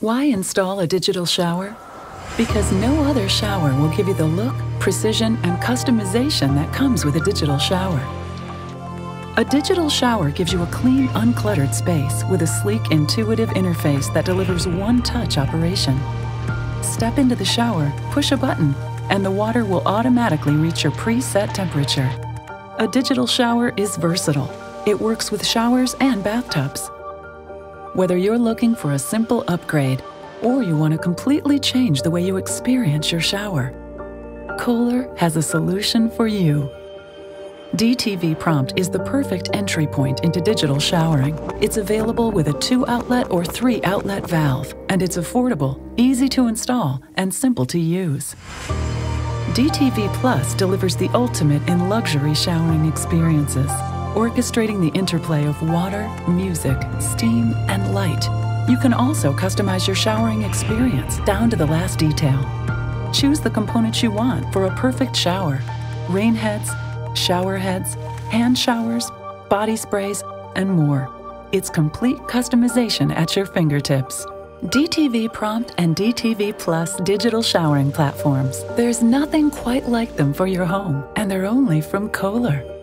Why install a digital shower? Because no other shower will give you the look, precision, and customization that comes with a digital shower. A digital shower gives you a clean, uncluttered space with a sleek, intuitive interface that delivers one-touch operation. Step into the shower, push a button, and the water will automatically reach your preset temperature. A digital shower is versatile. It works with showers and bathtubs. Whether you're looking for a simple upgrade or you want to completely change the way you experience your shower, Kohler has a solution for you. DTV Prompt is the perfect entry point into digital showering. It's available with a two outlet or three outlet valve, and it's affordable, easy to install, and simple to use. DTV Plus delivers the ultimate in luxury showering experiences, orchestrating the interplay of water, music, steam, and light. You can also customize your showering experience down to the last detail. Choose the components you want for a perfect shower. Rain heads, shower heads, hand showers, body sprays, and more. It's complete customization at your fingertips. DTV Prompt and DTV Plus digital showering platforms. There's nothing quite like them for your home, and they're only from Kohler.